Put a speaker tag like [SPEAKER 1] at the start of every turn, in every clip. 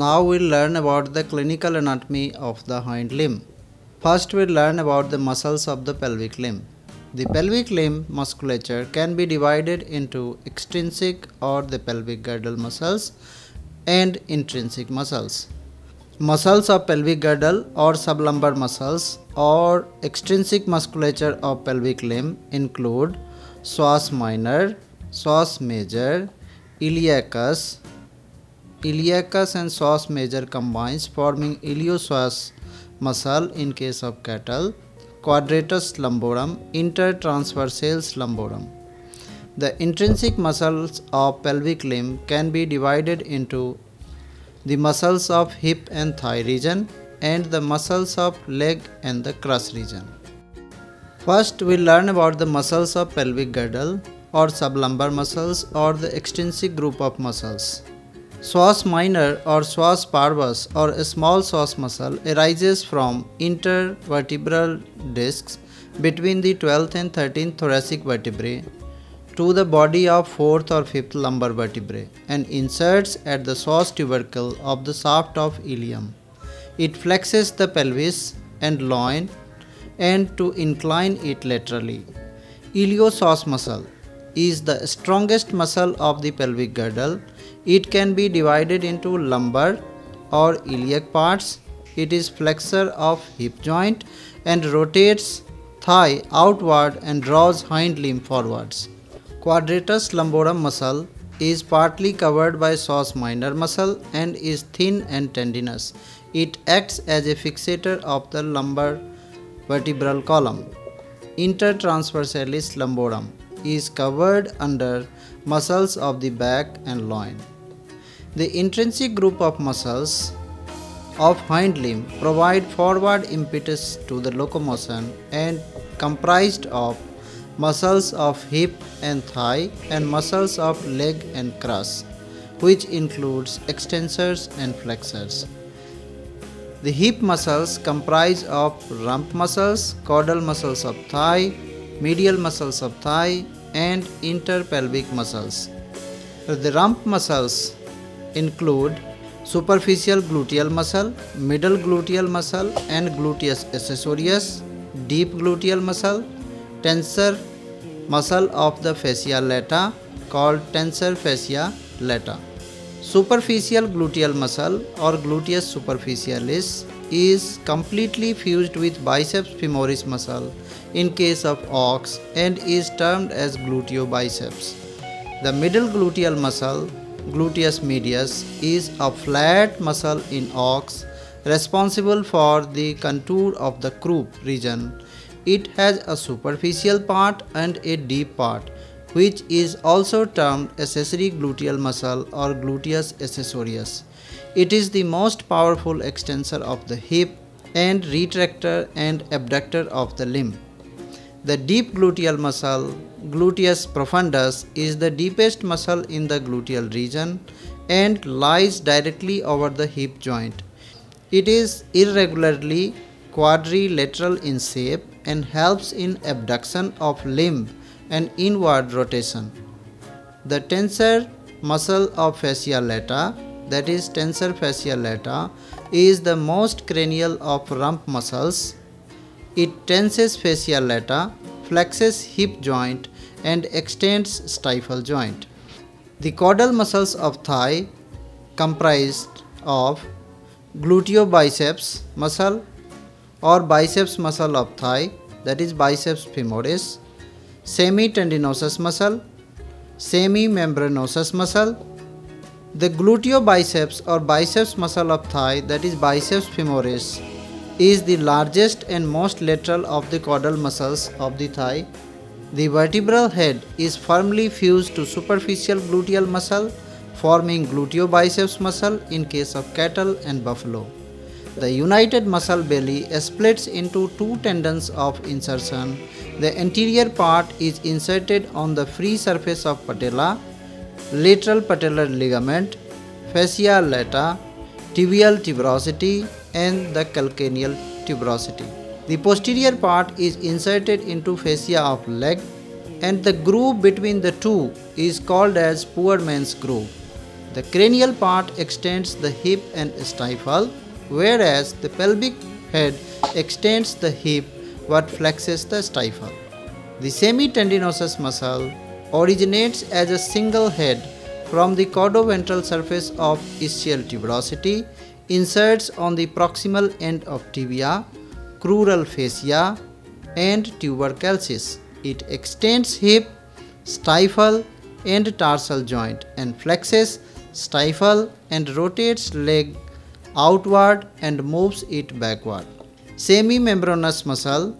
[SPEAKER 1] Now we'll learn about the clinical anatomy of the hind limb. First we'll learn about the muscles of the pelvic limb. The pelvic limb musculature can be divided into extrinsic or the pelvic girdle muscles and intrinsic muscles. Muscles of pelvic girdle or sublumbar muscles or extrinsic musculature of pelvic limb include psoas minor, psoas major, iliacus, Iliacus and psoas major combines forming iliopsoas muscle in case of cattle, quadratus lumborum, intertransversalis lumborum. The intrinsic muscles of pelvic limb can be divided into the muscles of hip and thigh region and the muscles of leg and the crus region. First, we learn about the muscles of pelvic girdle or sublumbar muscles or the extrinsic group of muscles. Psoas minor or psoas parvus or a small psoas muscle arises from intervertebral discs between the 12th and 13th thoracic vertebrae to the body of 4th or 5th lumbar vertebrae and inserts at the psoas tubercle of the shaft of ilium. It flexes the pelvis and loin and to incline it laterally. Iliopsoas muscle is the strongest muscle of the pelvic girdle it can be divided into lumbar or iliac parts. It is flexor of hip joint and rotates thigh outward and draws hind limb forwards. Quadratus lumborum muscle is partly covered by psoas minor muscle and is thin and tendinous. It acts as a fixator of the lumbar vertebral column. Intertransversalis lumborum is covered under muscles of the back and loin. The intrinsic group of muscles of hind limb provide forward impetus to the locomotion and comprised of muscles of hip and thigh and muscles of leg and crus which includes extensors and flexors. The hip muscles comprise of rump muscles, caudal muscles of thigh, medial muscles of thigh and interpelvic muscles. The rump muscles include superficial gluteal muscle, middle gluteal muscle and gluteus accessorius, deep gluteal muscle, tensor muscle of the fascia lata called tensor fascia lata. Superficial gluteal muscle or gluteus superficialis is completely fused with biceps femoris muscle in case of ox and is termed as gluteobiceps. The middle gluteal muscle gluteus medius is a flat muscle in ox responsible for the contour of the croup region. It has a superficial part and a deep part which is also termed accessory gluteal muscle or gluteus accessorius. It is the most powerful extensor of the hip and retractor and abductor of the limb. The deep gluteal muscle, gluteus profundus, is the deepest muscle in the gluteal region and lies directly over the hip joint. It is irregularly quadrilateral in shape and helps in abduction of limb and inward rotation. The tensor muscle of fascia lata, that is tensor fascia lata, is the most cranial of rump muscles it tenses fascia lata, flexes hip joint and extends stifle joint. The caudal muscles of thigh comprised of gluteobiceps muscle or biceps muscle of thigh that is biceps femoris, semitendinosus muscle, semimembranosus muscle, the gluteobiceps or biceps muscle of thigh that is biceps femoris is the largest and most lateral of the caudal muscles of the thigh. The vertebral head is firmly fused to superficial gluteal muscle forming gluteobiceps muscle in case of cattle and buffalo. The united muscle belly splits into two tendons of insertion. The anterior part is inserted on the free surface of patella, lateral patellar ligament, fascia lata, tibial tuberosity, and the calcaneal tuberosity. The posterior part is inserted into fascia of leg and the groove between the two is called as poor man's groove. The cranial part extends the hip and stifle, whereas the pelvic head extends the hip but flexes the stifle. The semitendinosus muscle originates as a single head from the caudoventral surface of ischial tuberosity, inserts on the proximal end of tibia, crural fascia, and tuber calcis. It extends hip, stifle, and tarsal joint and flexes, stifle, and rotates leg outward and moves it backward. Semimembranous muscle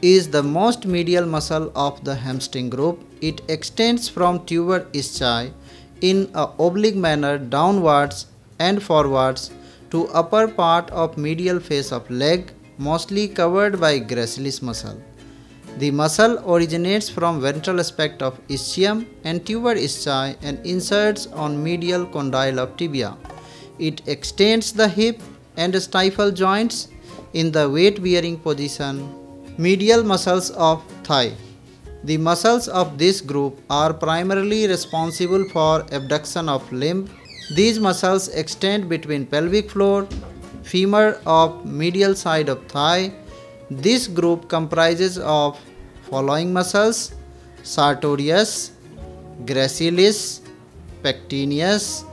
[SPEAKER 1] is the most medial muscle of the hamstring group. It extends from tuber ischiae in a oblique manner downwards and forwards to upper part of medial face of leg mostly covered by gracilis muscle. The muscle originates from ventral aspect of ischium and tuber ischiae and inserts on medial condyle of tibia. It extends the hip and stifle joints in the weight bearing position Medial muscles of thigh. The muscles of this group are primarily responsible for abduction of limb. These muscles extend between pelvic floor, femur of medial side of thigh. This group comprises of following muscles sartorius, gracilis, pectineus,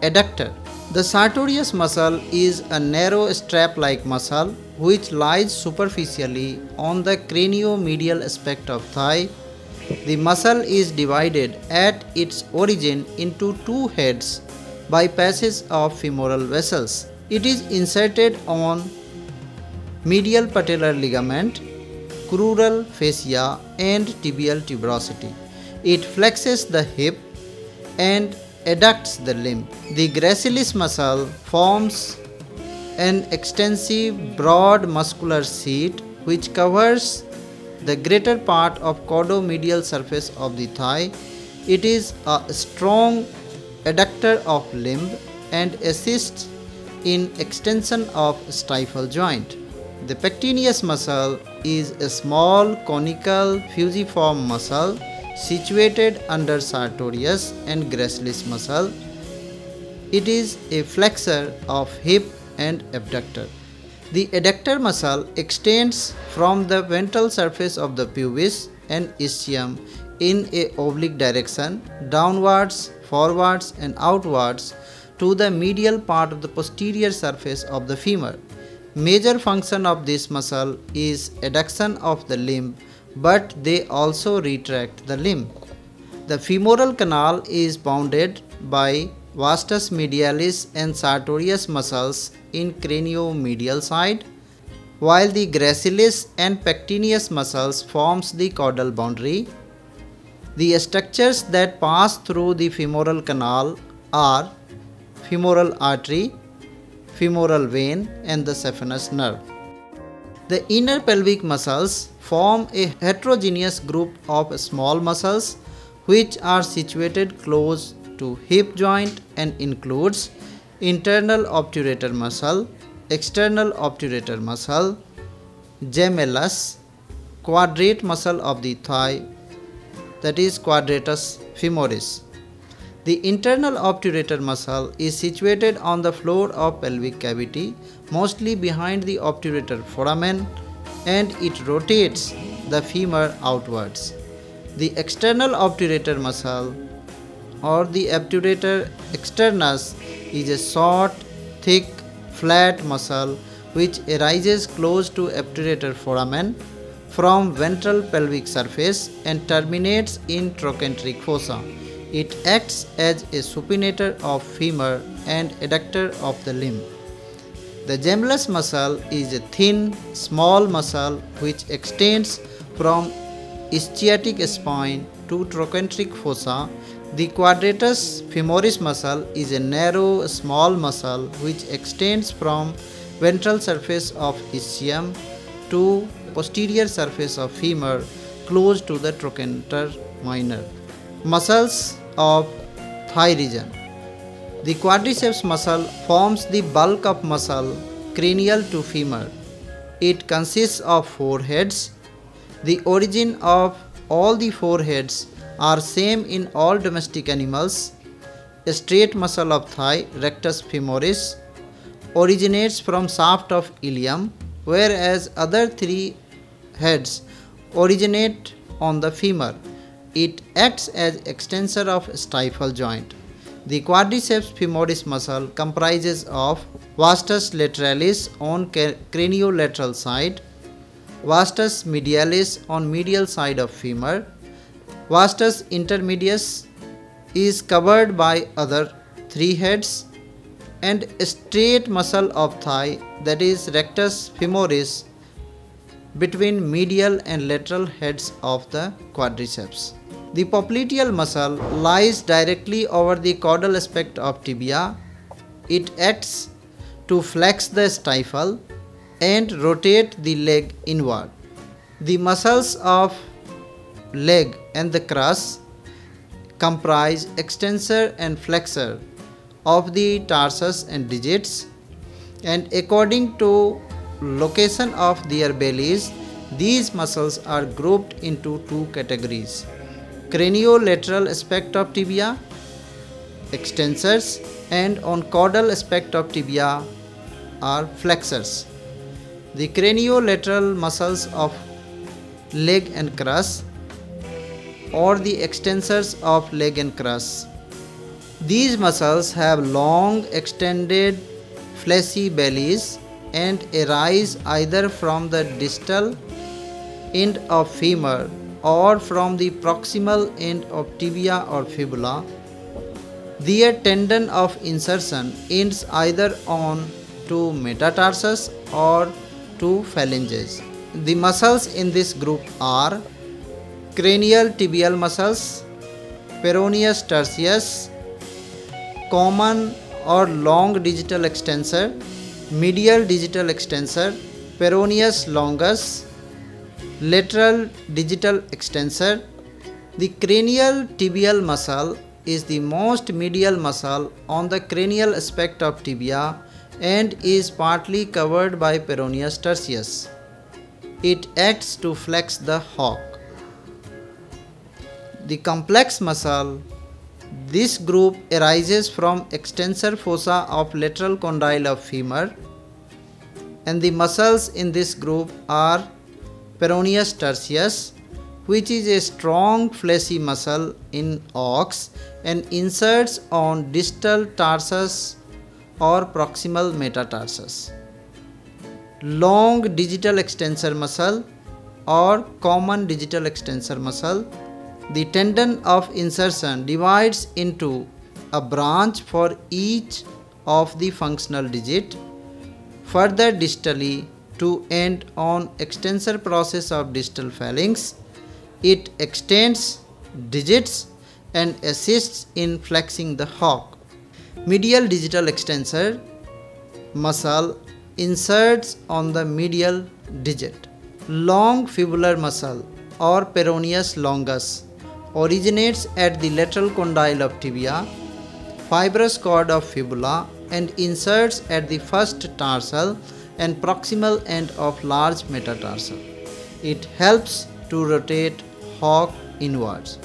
[SPEAKER 1] adductor. The sartorius muscle is a narrow strap-like muscle which lies superficially on the craniomedial aspect of thigh. The muscle is divided at its origin into two heads by passage of femoral vessels. It is inserted on medial patellar ligament, crural fascia and tibial tuberosity. It flexes the hip and adducts the limb. The gracilis muscle forms an extensive broad muscular sheet which covers the greater part of caudomedial surface of the thigh. It is a strong adductor of limb and assists in extension of stifle joint. The pectineus muscle is a small conical fusiform muscle situated under sartorius and gracilis muscle. It is a flexor of hip and abductor. The adductor muscle extends from the ventral surface of the pubis and ischium in a oblique direction downwards, forwards and outwards to the medial part of the posterior surface of the femur. Major function of this muscle is adduction of the limb but they also retract the limb. The femoral canal is bounded by vastus medialis and sartorius muscles in craniomedial side, while the gracilis and pectineus muscles forms the caudal boundary. The structures that pass through the femoral canal are femoral artery, femoral vein and the saphenous nerve. The inner pelvic muscles form a heterogeneous group of small muscles which are situated close to hip joint and includes internal obturator muscle, external obturator muscle, gemellus, quadrate muscle of the thigh that is quadratus femoris. The internal obturator muscle is situated on the floor of pelvic cavity mostly behind the obturator foramen and it rotates the femur outwards. The external obturator muscle or the obturator externus is a short, thick, flat muscle which arises close to obturator foramen from ventral pelvic surface and terminates in trochanteric fossa. It acts as a supinator of femur and adductor of the limb. The gemellus muscle is a thin, small muscle which extends from ischiatic spine to trochanteric fossa. The quadratus femoris muscle is a narrow, small muscle which extends from ventral surface of ischium to posterior surface of femur close to the trochanter minor. Muscles of thigh region the quadriceps muscle forms the bulk of muscle cranial to femur. It consists of four heads. The origin of all the four heads are same in all domestic animals. A straight muscle of thigh rectus femoris originates from shaft of ilium whereas other three heads originate on the femur. It acts as extensor of stifle joint. The quadriceps femoris muscle comprises of vastus lateralis on craniolateral side, vastus medialis on medial side of femur, vastus intermedius is covered by other three heads and straight muscle of thigh that is rectus femoris between medial and lateral heads of the quadriceps. The popliteal muscle lies directly over the caudal aspect of tibia. It acts to flex the stifle and rotate the leg inward. The muscles of leg and the crus comprise extensor and flexor of the tarsus and digits and according to location of their bellies, these muscles are grouped into two categories. Craniolateral aspect of tibia, extensors and on caudal aspect of tibia are flexors. The craniolateral muscles of leg and crus or the extensors of leg and crus. These muscles have long extended fleshy bellies and arise either from the distal end of femur or from the proximal end of tibia or fibula. Their tendon of insertion ends either on to metatarsus or to phalanges. The muscles in this group are cranial tibial muscles, peroneus tertius, common or long digital extensor, medial digital extensor, peroneus longus, lateral digital extensor. The cranial tibial muscle is the most medial muscle on the cranial aspect of tibia and is partly covered by peroneus tertius. It acts to flex the hock. The complex muscle this group arises from extensor fossa of lateral condyle of femur and the muscles in this group are peroneus tertius which is a strong fleshy muscle in ox and inserts on distal tarsus or proximal metatarsus. Long digital extensor muscle or common digital extensor muscle the tendon of insertion divides into a branch for each of the functional digit. Further distally to end on extensor process of distal phalanx, it extends digits and assists in flexing the hock. Medial digital extensor muscle inserts on the medial digit. Long fibular muscle or peroneus longus originates at the lateral condyle of tibia, fibrous cord of fibula and inserts at the first tarsal and proximal end of large metatarsal. It helps to rotate hock inwards.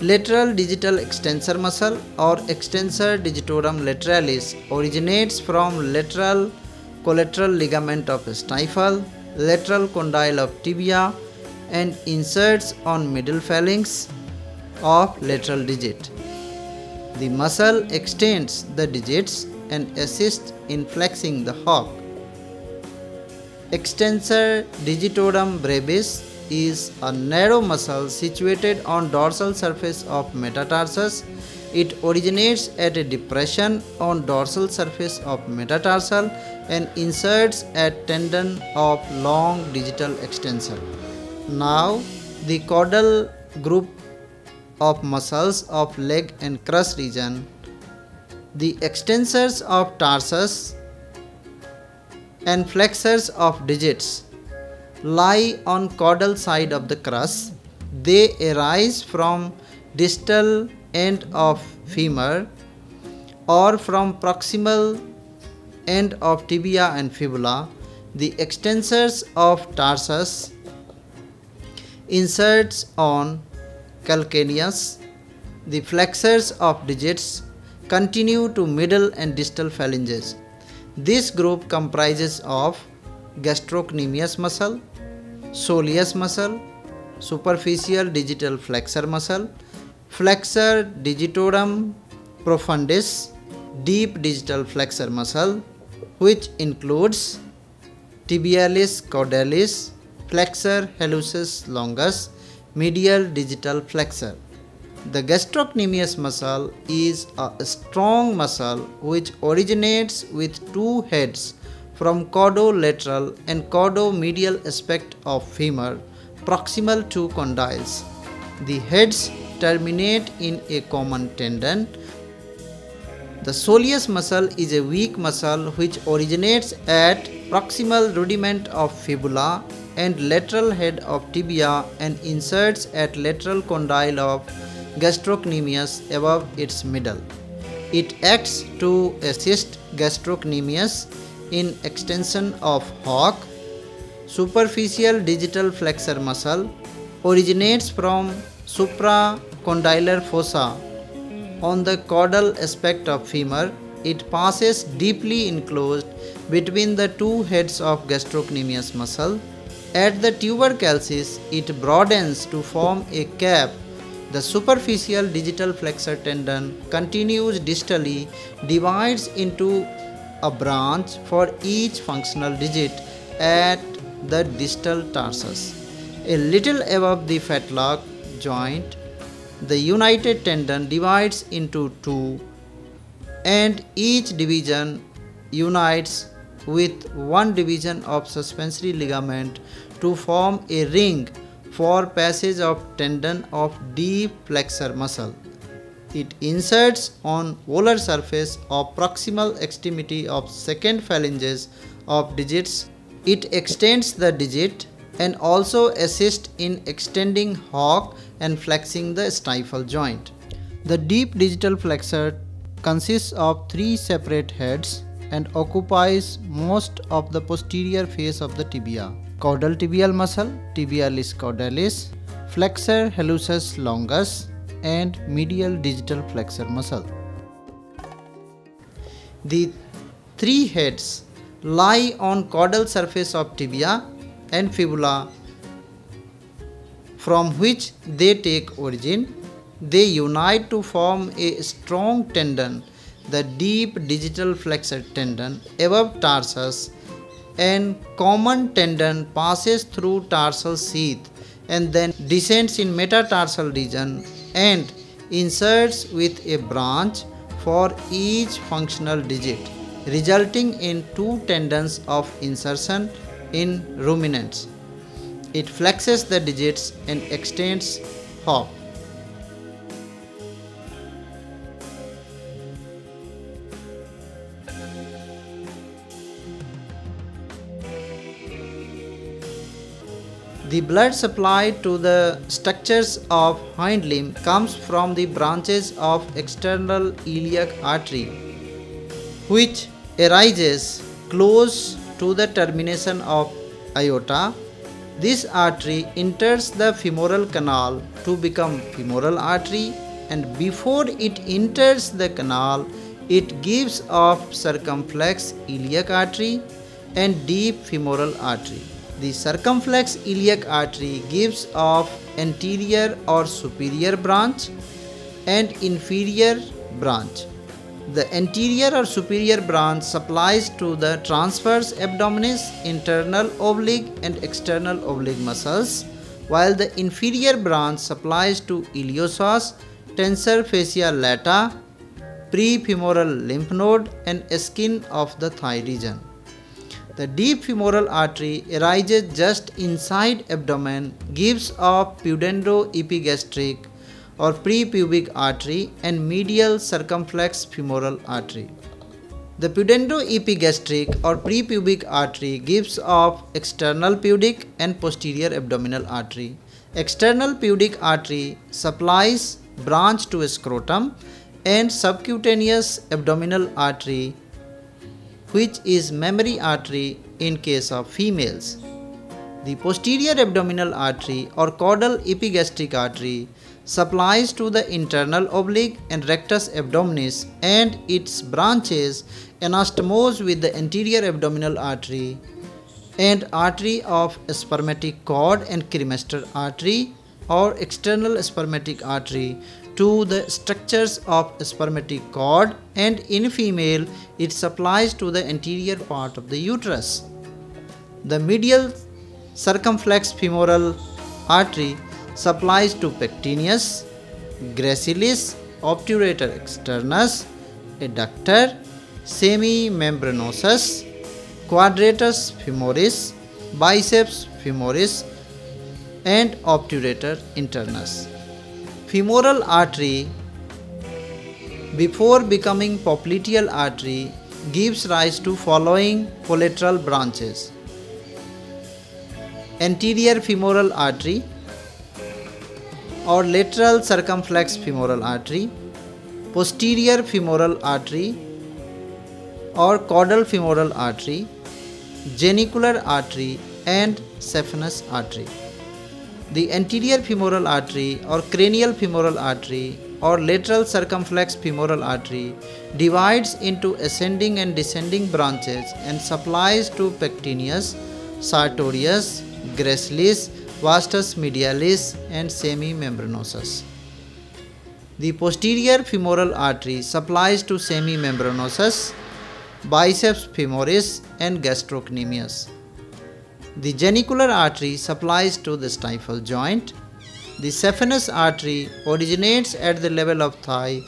[SPEAKER 1] Lateral digital extensor muscle or extensor digitorum lateralis originates from lateral collateral ligament of stifle, lateral condyle of tibia and inserts on middle phalanx of lateral digit. The muscle extends the digits and assists in flexing the hock. Extensor digitorum brevis is a narrow muscle situated on dorsal surface of metatarsus. It originates at a depression on dorsal surface of metatarsal and inserts at tendon of long digital extensor. Now the caudal group of muscles of leg and crus region, the extensors of tarsus and flexors of digits lie on caudal side of the crus. They arise from distal end of femur or from proximal end of tibia and fibula. The extensors of tarsus inserts on calcaneus the flexors of digits continue to middle and distal phalanges. This group comprises of gastrocnemius muscle, soleus muscle, superficial digital flexor muscle, flexor digitorum profundus, deep digital flexor muscle, which includes tibialis caudalis, flexor hallucis longus, medial digital flexor. The gastrocnemius muscle is a strong muscle which originates with two heads from caudolateral and caudomedial aspect of femur proximal to condyles. The heads terminate in a common tendon. The soleus muscle is a weak muscle which originates at proximal rudiment of fibula and lateral head of tibia and inserts at lateral condyle of gastrocnemius above its middle. It acts to assist gastrocnemius in extension of hock. Superficial digital flexor muscle originates from supracondylar fossa on the caudal aspect of femur. It passes deeply enclosed between the two heads of gastrocnemius muscle. At the tubercles, it broadens to form a cap the superficial digital flexor tendon continues distally, divides into a branch for each functional digit at the distal tarsus. A little above the fetlock joint, the united tendon divides into two and each division unites with one division of suspensory ligament to form a ring for passage of tendon of deep flexor muscle. It inserts on volar surface of proximal extremity of second phalanges of digits. It extends the digit and also assists in extending hock and flexing the stifle joint. The deep digital flexor consists of three separate heads and occupies most of the posterior face of the tibia caudal tibial muscle, tibialis caudalis, flexor hallucis longus, and medial digital flexor muscle. The three heads lie on caudal surface of tibia and fibula from which they take origin. They unite to form a strong tendon, the deep digital flexor tendon above tarsus and common tendon passes through tarsal sheath and then descends in metatarsal region and inserts with a branch for each functional digit resulting in two tendons of insertion in ruminants. It flexes the digits and extends hock. The blood supply to the structures of hind limb comes from the branches of external iliac artery which arises close to the termination of aorta. This artery enters the femoral canal to become femoral artery and before it enters the canal it gives off circumflex iliac artery and deep femoral artery. The circumflex iliac artery gives off anterior or superior branch and inferior branch. The anterior or superior branch supplies to the transverse abdominis, internal oblique and external oblique muscles, while the inferior branch supplies to iliopsoas, tensor fascia lata, prefemoral lymph node and skin of the thigh region. The deep femoral artery arises just inside abdomen, gives off pudendo-epigastric or prepubic artery and medial circumflex femoral artery. The pudendo-epigastric or prepubic artery gives off external pudic and posterior abdominal artery. External pudic artery supplies branch to scrotum and subcutaneous abdominal artery which is mammary artery in case of females. The posterior abdominal artery or caudal epigastric artery supplies to the internal oblique and rectus abdominis and its branches anastomose with the anterior abdominal artery and artery of spermatic cord and cremaster artery or external spermatic artery to the structures of spermatic cord and in female it supplies to the anterior part of the uterus. The medial circumflex femoral artery supplies to pectineus, gracilis, obturator externus, adductor, semimembranosus, quadratus femoris, biceps femoris and obturator internus. Femoral artery before becoming popliteal artery gives rise to following collateral branches. Anterior femoral artery or lateral circumflex femoral artery, posterior femoral artery or caudal femoral artery, genicular artery and saphenous artery. The anterior femoral artery or cranial femoral artery or lateral circumflex femoral artery divides into ascending and descending branches and supplies to pectineus, sartorius, gracilis, vastus medialis and semimembranosus. The posterior femoral artery supplies to semimembranosus, biceps femoris and gastrocnemius. The genicular artery supplies to the stifle joint. The saphenous artery originates at the level of thigh,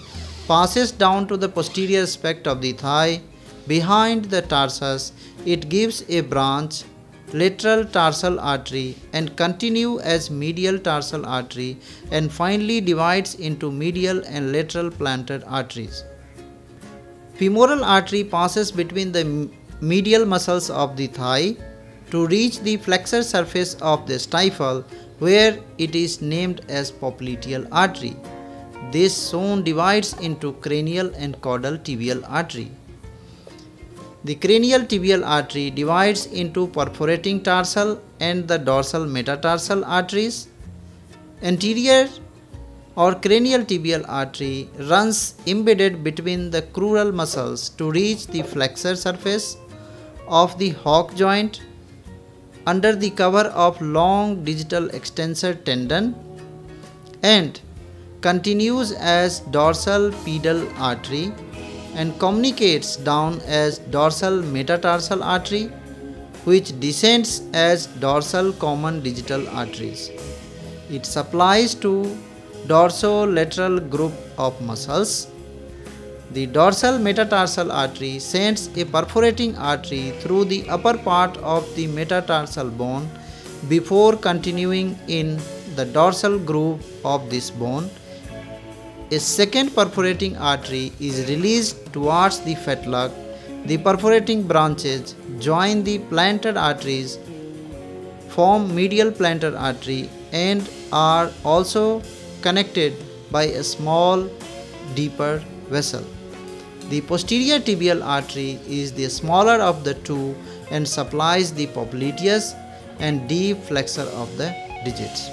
[SPEAKER 1] passes down to the posterior aspect of the thigh, behind the tarsus, it gives a branch, lateral tarsal artery and continue as medial tarsal artery and finally divides into medial and lateral plantar arteries. Femoral artery passes between the medial muscles of the thigh to reach the flexor surface of the stifle where it is named as popliteal artery. This zone divides into cranial and caudal tibial artery. The cranial tibial artery divides into perforating tarsal and the dorsal metatarsal arteries. Anterior or cranial tibial artery runs embedded between the crural muscles to reach the flexor surface of the hock joint under the cover of long digital extensor tendon and continues as dorsal pedal artery and communicates down as dorsal metatarsal artery which descends as dorsal common digital arteries. It supplies to dorsolateral group of muscles the dorsal metatarsal artery sends a perforating artery through the upper part of the metatarsal bone before continuing in the dorsal groove of this bone. A second perforating artery is released towards the fetlock. The perforating branches join the plantar arteries, form medial plantar artery, and are also connected by a small, deeper vessel. The posterior tibial artery is the smaller of the two and supplies the popliteus and deep flexor of the digits.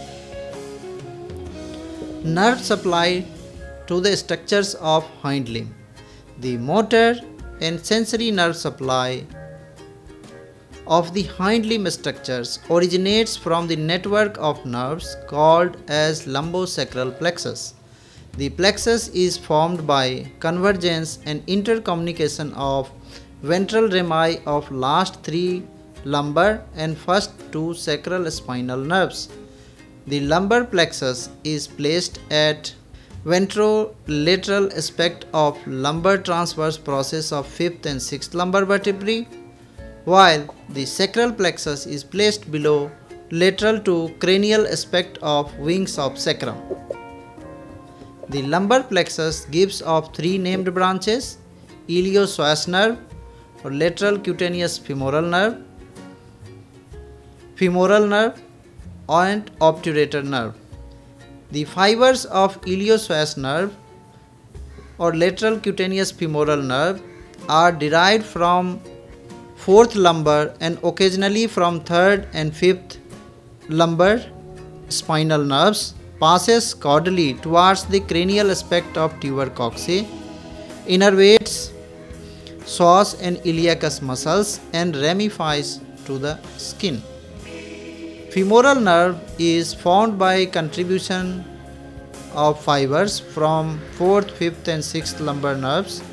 [SPEAKER 1] Nerve supply to the structures of hind limb. The motor and sensory nerve supply of the hind limb structures originates from the network of nerves called as lumbosacral plexus. The plexus is formed by convergence and intercommunication of ventral rami of last three lumbar and first two sacral spinal nerves. The lumbar plexus is placed at ventrolateral aspect of lumbar transverse process of 5th and 6th lumbar vertebrae while the sacral plexus is placed below lateral to cranial aspect of wings of sacrum. The lumbar plexus gives off three named branches iliopsoas nerve or lateral cutaneous femoral nerve, femoral nerve and obturator nerve. The fibers of iliopsoas nerve or lateral cutaneous femoral nerve are derived from fourth lumbar and occasionally from third and fifth lumbar spinal nerves passes caudally towards the cranial aspect of tuber coxae, innervates psoas and iliacus muscles and ramifies to the skin. Femoral nerve is formed by contribution of fibers from 4th, 5th and 6th lumbar nerves.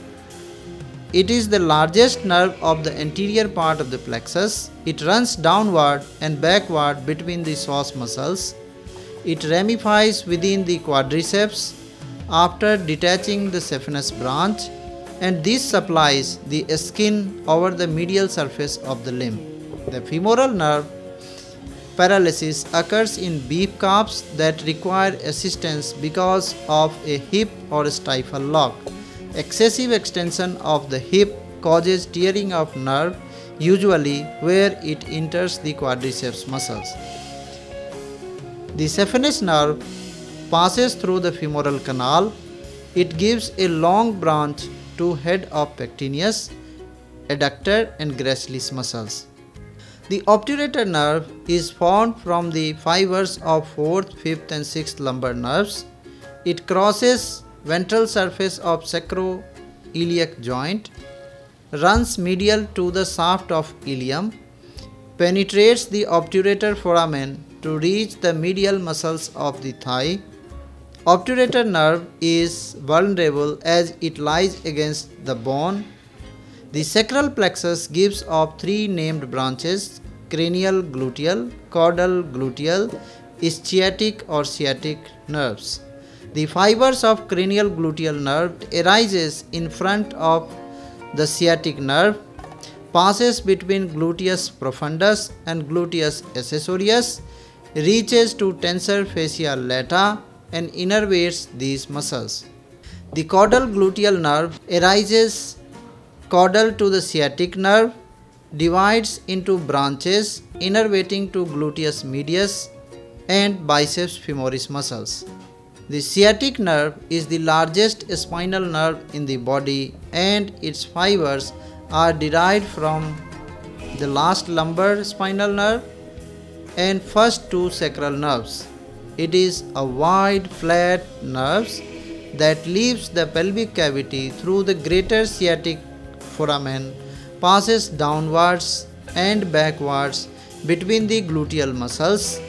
[SPEAKER 1] It is the largest nerve of the anterior part of the plexus. It runs downward and backward between the psoas muscles. It ramifies within the quadriceps after detaching the saphenous branch and this supplies the skin over the medial surface of the limb. The femoral nerve paralysis occurs in beef calves that require assistance because of a hip or stifle lock. Excessive extension of the hip causes tearing of nerve usually where it enters the quadriceps muscles. The saphenous nerve passes through the femoral canal. It gives a long branch to head of pectineus, adductor and gracilis muscles. The obturator nerve is formed from the fibers of 4th, 5th and 6th lumbar nerves. It crosses ventral surface of sacroiliac joint, runs medial to the shaft of ilium, penetrates the obturator foramen to reach the medial muscles of the thigh. Obturator nerve is vulnerable as it lies against the bone the sacral plexus gives off three named branches cranial gluteal, caudal gluteal, sciatic or ischiatic nerves. The fibers of cranial gluteal nerve arises in front of the sciatic nerve, passes between gluteus profundus and gluteus accessorius, reaches to tensor fascia lata and innervates these muscles. The caudal gluteal nerve arises caudal to the sciatic nerve, divides into branches innervating to gluteus medius and biceps femoris muscles. The sciatic nerve is the largest spinal nerve in the body and its fibers are derived from the last lumbar spinal nerve and first two sacral nerves. It is a wide flat nerve that leaves the pelvic cavity through the greater sciatic foramen passes downwards and backwards between the gluteal muscles,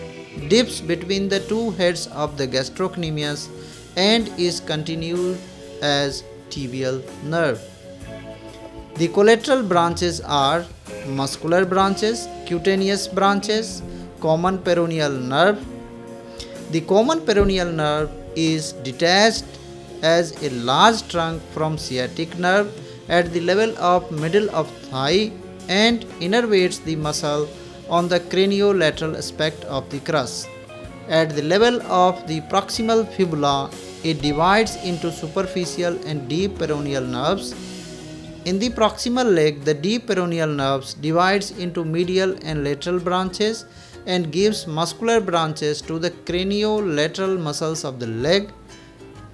[SPEAKER 1] dips between the two heads of the gastrocnemius and is continued as tibial nerve. The collateral branches are muscular branches, cutaneous branches, common peroneal nerve. The common peroneal nerve is detached as a large trunk from sciatic nerve at the level of middle of thigh and innervates the muscle on the craniolateral aspect of the crus. At the level of the proximal fibula, it divides into superficial and deep peroneal nerves. In the proximal leg, the deep peroneal nerves divides into medial and lateral branches and gives muscular branches to the craniolateral muscles of the leg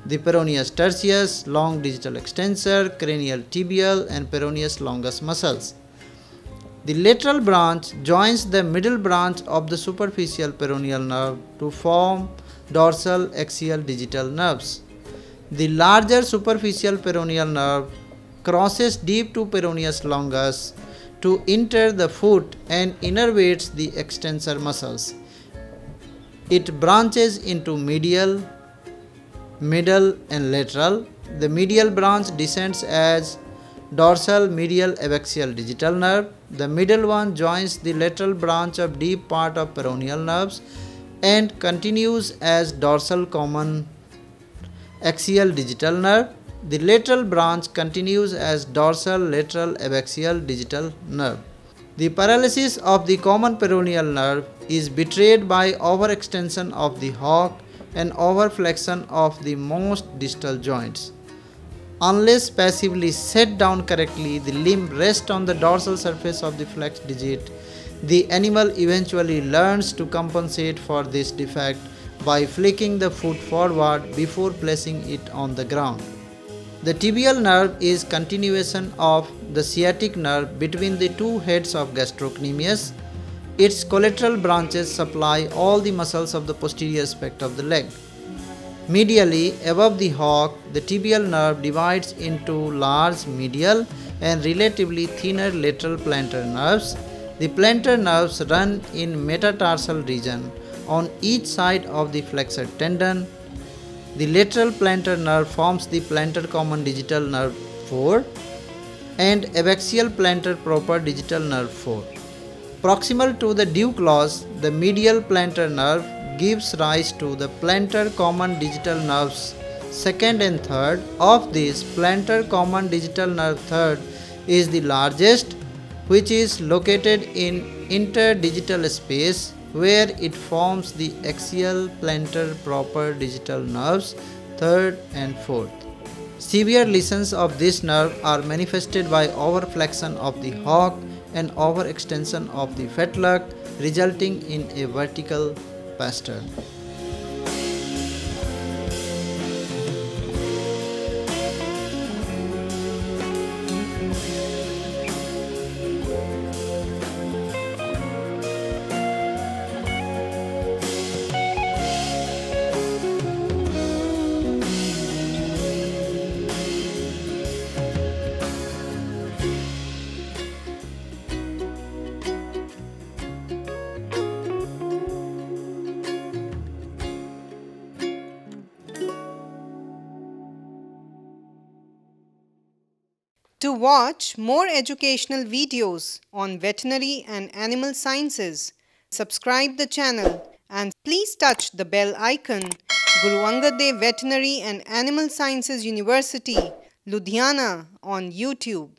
[SPEAKER 1] the peroneus tertius, long digital extensor, cranial tibial and peroneus longus muscles. The lateral branch joins the middle branch of the superficial peroneal nerve to form dorsal axial digital nerves. The larger superficial peroneal nerve crosses deep to peroneus longus to enter the foot and innervates the extensor muscles. It branches into medial, middle and lateral. The medial branch descends as dorsal medial abaxial digital nerve. The middle one joins the lateral branch of deep part of peroneal nerves and continues as dorsal common axial digital nerve. The lateral branch continues as dorsal lateral abaxial digital nerve. The paralysis of the common peroneal nerve is betrayed by overextension of the hock and overflexion of the most distal joints. Unless passively set down correctly, the limb rests on the dorsal surface of the flexed digit. The animal eventually learns to compensate for this defect by flicking the foot forward before placing it on the ground. The tibial nerve is continuation of the sciatic nerve between the two heads of gastrocnemius its collateral branches supply all the muscles of the posterior aspect of the leg. Medially, above the hock, the tibial nerve divides into large medial and relatively thinner lateral plantar nerves. The plantar nerves run in metatarsal region on each side of the flexor tendon. The lateral plantar nerve forms the plantar common digital nerve 4 and abaxial plantar proper digital nerve 4. Proximal to the dewclaws, the medial plantar nerve gives rise to the plantar common digital nerves second and third. Of these, plantar common digital nerve third is the largest which is located in interdigital space where it forms the axial plantar proper digital nerves third and fourth. Severe lesions of this nerve are manifested by overflexion of the hock and overextension of the fetlock resulting in a vertical pastern.
[SPEAKER 2] Watch more educational videos on veterinary and animal sciences, subscribe the channel and please touch the bell icon. Guru Angad Dev Veterinary and Animal Sciences University, Ludhiana on YouTube.